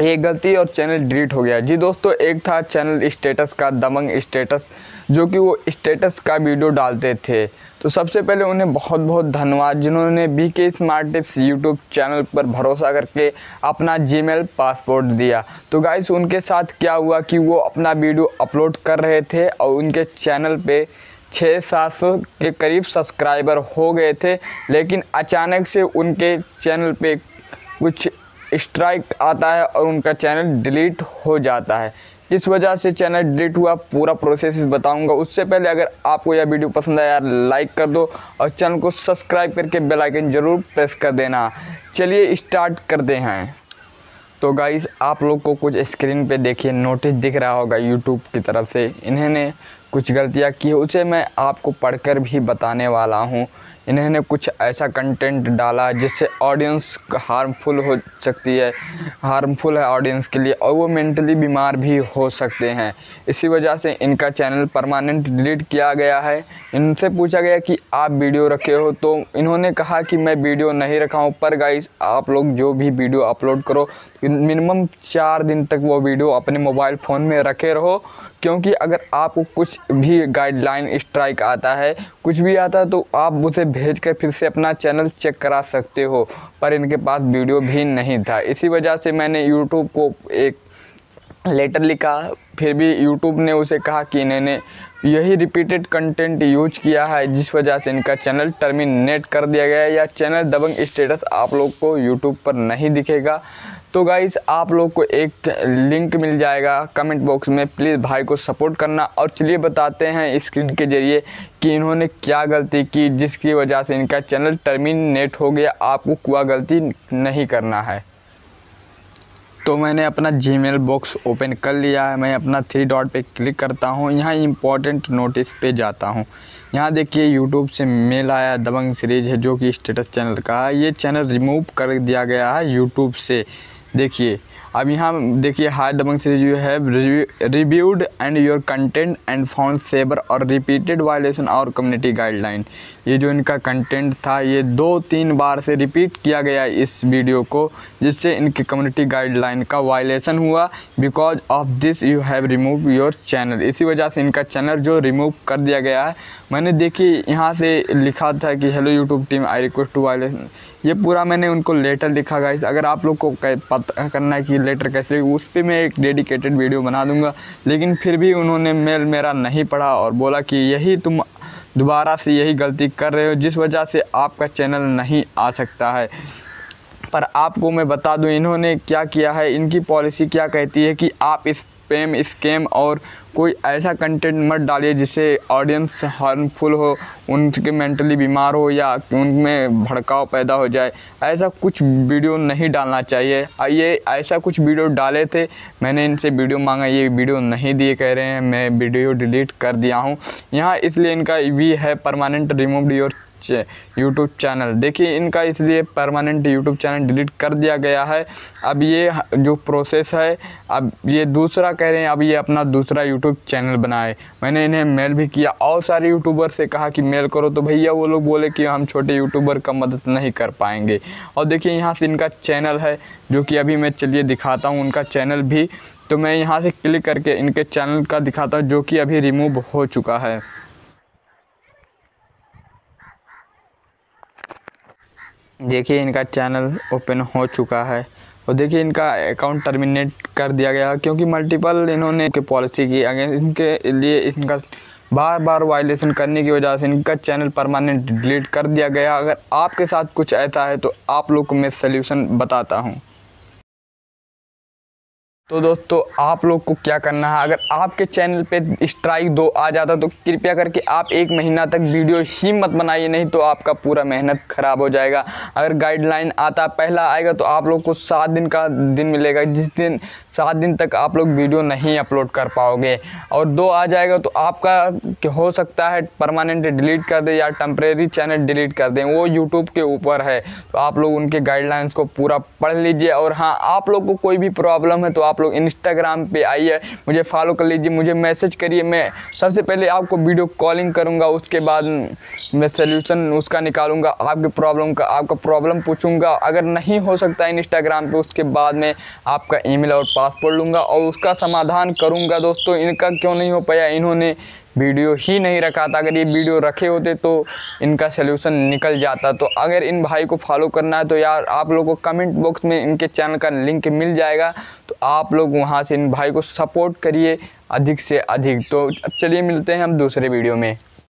एक गलती और चैनल डिलीट हो गया। जी दोस्तों, एक था चैनल स्टेटस का, दमंग स्टेटस, जो कि वो स्टेटस का वीडियो डालते थे। तो सबसे पहले उन्हें बहुत बहुत धन्यवाद, जिन्होंने बी के स्मार्ट टिप्स यूट्यूब चैनल पर भरोसा करके अपना जीमेल पासपोर्ट दिया। तो गाइस उनके साथ क्या हुआ कि वो अपना वीडियो अपलोड कर रहे थे और उनके चैनल पे छः सात सौ के करीब सब्सक्राइबर हो गए थे, लेकिन अचानक से उनके चैनल पे कुछ स्ट्राइक आता है और उनका चैनल डिलीट हो जाता है। इस वजह से चैनल डिलीट हुआ, पूरा प्रोसेस बताऊँगा। उससे पहले अगर आपको यह वीडियो पसंद आया लाइक कर दो और चैनल को सब्सक्राइब करके बेल आइकन ज़रूर प्रेस कर देना। चलिए स्टार्ट करते हैं। तो गाइस आप लोग को कुछ स्क्रीन पे देखिए नोटिस दिख रहा होगा यूट्यूब की तरफ़ से। इन्होंने कुछ गलतियाँ की उसे मैं आपको पढ़कर भी बताने वाला हूँ। इन्होंने कुछ ऐसा कंटेंट डाला जिससे ऑडियंस हार्मफुल हो सकती है हार्मफुल है ऑडियंस के लिए और वो मेंटली बीमार भी हो सकते हैं। इसी वजह से इनका चैनल परमानेंट डिलीट किया गया है। इनसे पूछा गया कि आप वीडियो रखे हो तो इन्होंने कहा कि मैं वीडियो नहीं रखा हूँ, पर गाइस आप लोग जो भी वीडियो अपलोड करो मिनिमम चार दिन तक वो वीडियो अपने मोबाइल फ़ोन में रखे रहो, क्योंकि अगर आपको कुछ भी गाइडलाइन स्ट्राइक आता है, कुछ भी आता है तो आप उसे भेज कर फिर से अपना चैनल चेक करा सकते हो, पर इनके पास वीडियो भी नहीं था। इसी वजह से मैंने यूट्यूब को एक लेटर लिखा, फिर भी यूट्यूब ने उसे कहा कि इन्होंने यही रिपीटेड कंटेंट यूज़ किया है, जिस वजह से इनका चैनल टर्मिनेट कर दिया गया या चैनल दबंग स्टेटस आप लोग को यूट्यूब पर नहीं दिखेगा। तो गाइज़ आप लोग को एक लिंक मिल जाएगा कमेंट बॉक्स में। प्लीज़ भाई को सपोर्ट करना और चलिए बताते हैं स्क्रीन के ज़रिए कि इन्होंने क्या गलती की, जिसकी वजह से इनका चैनल टर्मिनेट हो गया। आपको कोई गलती नहीं करना है। तो मैंने अपना जीमेल बॉक्स ओपन कर लिया है। मैं अपना थ्री डॉट पे क्लिक करता हूँ। यहाँ इम्पोर्टेंट नोटिस पे जाता हूँ। यहाँ देखिए यूट्यूब से मेल आया, दबंग सीरीज़ है, जो कि स्टेटस चैनल का है। ये चैनल रिमूव कर दिया गया है यूट्यूब से। देखिए अब यहाँ देखिए हाई debugging series you have reviewed and your content and found severe और रिपीटेड वायलेशन और कम्युनिटी गाइडलाइन ये जो इनका कंटेंट था, ये दो तीन बार से रिपीट किया गया इस वीडियो को, जिससे इनकी कम्युनिटी गाइडलाइन का वायलेशन हुआ. Because of this you have remove your channel इसी वजह से इनका चैनल जो रिमूव कर दिया गया है. मैंने देखिए, यहाँ से लिखा था कि hello YouTube team I request to violation ये पूरा मैंने उनको लेटर लिखा गाइस अगर आप लोग को पता, करना है कि लेटर कैसे उस पर मैं एक डेडिकेटेड वीडियो बना दूँगा। लेकिन फिर भी उन्होंने मेल मेरा नहीं पढ़ा और बोला कि यही तुम दोबारा से यही गलती कर रहे हो, जिस वजह से आपका चैनल नहीं आ सकता है। पर आपको मैं बता दूँ, इन्होंने क्या किया है, इनकी पॉलिसी क्या कहती है कि आप इस स्पेम स्कैम और कोई ऐसा कंटेंट मत डालिए जिससे ऑडियंस हार्मफुल हो, उनके मेंटली बीमार हो या उनमें भड़काव पैदा हो जाए। ऐसा कुछ वीडियो नहीं डालना चाहिए। ये ऐसा कुछ वीडियो डाले थे, मैंने इनसे वीडियो मांगा, ये वीडियो नहीं दिए कह रहे हैं, मैं वीडियो डिलीट कर दिया हूँ। यहाँ इसलिए इनका भी है permanent remove your YouTube channel देखिए, इनका इसलिए परमानेंट यूट्यूब चैनल डिलीट कर दिया गया है। अब ये जो प्रोसेस है, अब ये दूसरा कह रहे हैं, अब ये अपना दूसरा यूट्यूब चैनल बनाए। मैंने इन्हें मेल भी किया। और सारे यूट्यूबर से कहा कि मेल करो तो भैया वो लोग बोले कि हम छोटे यूट्यूबर का मदद नहीं कर पाएँगे। और देखिए, यहाँ से इनका चैनल है, जो कि अभी मैं चलिए दिखाता हूँ उनका चैनल भी। तो मैं यहाँ से क्लिक करके इनके चैनल का दिखाता हूँ, जो कि अभी रिमूव हो चुका है। देखिए, इनका चैनल ओपन हो चुका है। और देखिए, इनका अकाउंट टर्मिनेट कर दिया गया क्योंकि मल्टीपल इन्होंने के पॉलिसी की। अगेंस्ट इनके लिए इनका बार बार वायलेशन करने की वजह से इनका चैनल परमानेंट डिलीट कर दिया गया। अगर आपके साथ कुछ ऐसा है तो आप लोग को मैं सल्यूशन बताता हूँ। तो दोस्तों, आप लोग को क्या करना है? अगर आपके चैनल पे स्ट्राइक दो आ जाता तो कृपया करके आप एक महीना तक वीडियो ही मत बनाइए, नहीं तो आपका पूरा मेहनत ख़राब हो जाएगा। अगर गाइडलाइन आता, पहला आएगा तो आप लोग को सात दिन का दिन मिलेगा, जिस दिन, सात दिन तक आप लोग वीडियो नहीं अपलोड कर पाओगे। और दो आ जाएगा तो आपका हो सकता है परमानेंट डिलीट कर दें या टम्प्रेरी चैनल डिलीट कर दें। वो यूट्यूब के ऊपर है तो आप लोग उनके गाइडलाइंस को पूरा पढ़ लीजिए। और हाँ आप लोग को कोई भी प्रॉब्लम है तो आप आप लोग इंस्टाग्राम पे आइए, मुझे फॉलो कर लीजिए, मुझे मैसेज करिए। मैं सबसे पहले आपको वीडियो कॉलिंग करूँगा, उसके बाद मैं सोल्यूशन उसका निकालूँगा, आपके प्रॉब्लम का, आपका प्रॉब्लम पूछूँगा। अगर नहीं हो सकता इंस्टाग्राम पे, उसके बाद में आपका ईमेल और पासवर्ड लूँगा और उसका समाधान करूँगा। दोस्तों, इनका क्यों नहीं हो पाया? इन्होंने वीडियो ही नहीं रखा था। अगर ये वीडियो रखे होते तो इनका सोल्यूशन निकल जाता। तो अगर इन भाई को फॉलो करना है तो यार आप लोगों को कमेंट बॉक्स में इनके चैनल का लिंक मिल जाएगा। तो आप लोग वहाँ से इन भाई को सपोर्ट करिए अधिक से अधिक। तो चलिए मिलते हैं हम दूसरे वीडियो में।